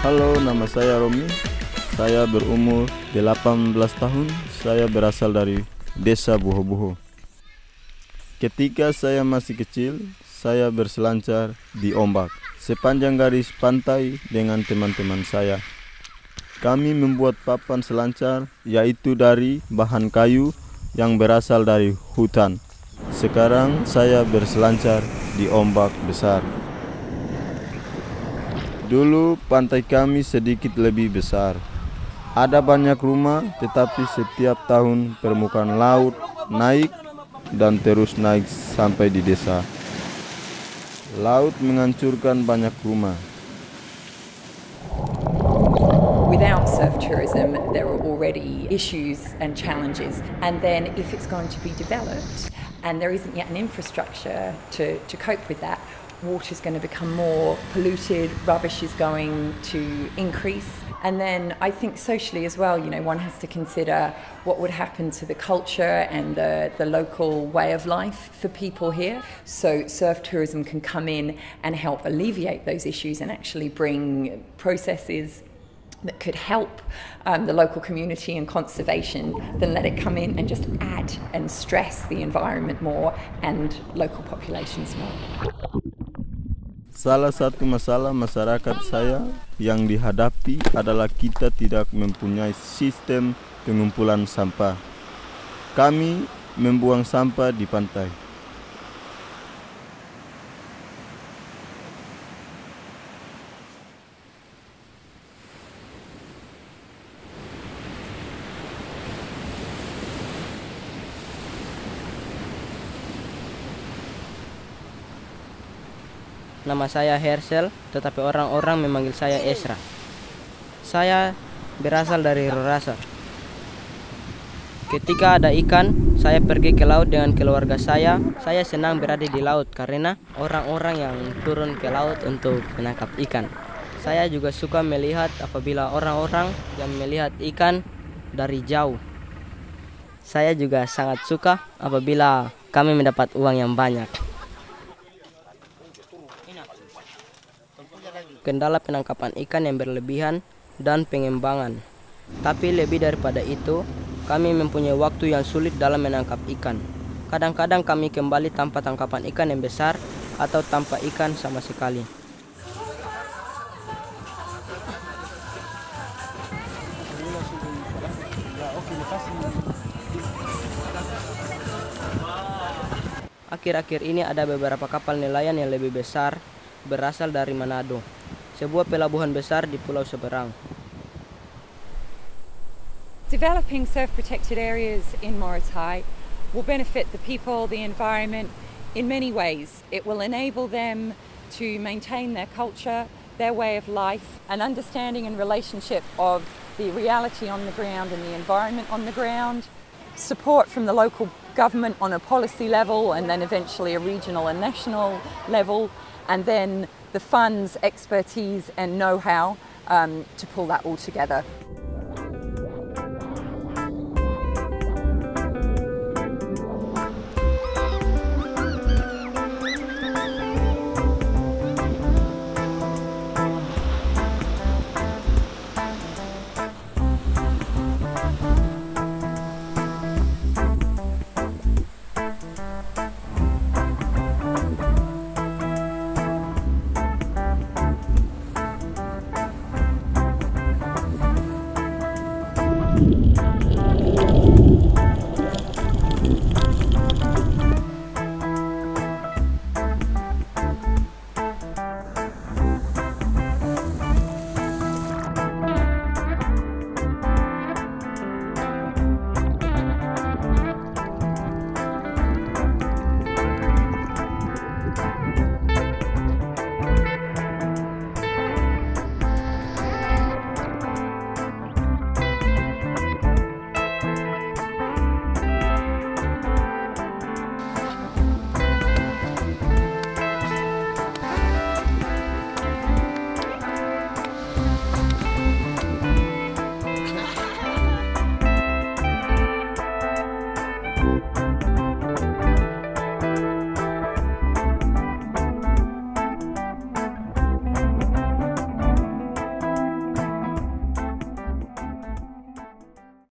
Halo, nama saya Romi. Saya berumur 18 tahun. Saya berasal dari Desa Buho-Buho. Ketika saya masih kecil, saya berselancar di ombak sepanjang garis pantai dengan teman-teman saya. Kami membuat papan selancar yaitu dari bahan kayu yang berasal dari hutan. Sekarang saya berselancar di ombak besar. Dulu pantai kami sedikit lebih besar. Ada banyak rumah, tetapi setiap tahun permukaan laut naik dan terus naik sampai di desa. Laut menghancurkan banyak rumah. Without surf tourism, there are already issues and challenges. And then, if it's going to be developed and there isn't yet an infrastructure to, to cope with that, water's going to become more polluted, rubbish is going to increase. And then I think socially as well, you know, one has to consider what would happen to the culture and the, the local way of life for people here. So surf tourism can come in and help alleviate those issues and actually bring processes that could help um, the local community and conservation than let it come in and just add and stress the environment more and local populations more. Salah satu masalah masyarakat saya yang dihadapi adalah kita tidak mempunyai sistem pengumpulan sampah. Kami membuang sampah di pantai. Nama saya Hersel, tetapi orang-orang memanggil saya Esra. Saya berasal dari Rorasa. Ketika ada ikan, saya pergi ke laut dengan keluarga saya. Saya senang berada di laut karena orang-orang yang turun ke laut untuk menangkap ikan. Saya juga suka melihat apabila orang-orang yang melihat ikan dari jauh. Saya juga sangat suka apabila kami mendapat uang yang banyak. Kendala penangkapan ikan yang berlebihan dan pengembangan. Tapi lebih daripada itu, kami mempunyai waktu yang sulit dalam menangkap ikan. Kadang-kadang kami kembali tanpa tangkapan ikan yang besar atau tanpa ikan sama sekali. Akhir-akhir ini ada beberapa kapal nelayan yang lebih besar berasal dari Manado sebuah pelabuhan besar di pulau seberang. Developing surf-protected areas in Morotai will benefit the people, the environment in many ways. It will enable them to maintain their culture, their way of life, an understanding and relationship of the reality on the ground and the environment on the ground, support from the local government on a policy level and then eventually a regional and national level, and then the funds, expertise, and know how um, to pull that all together.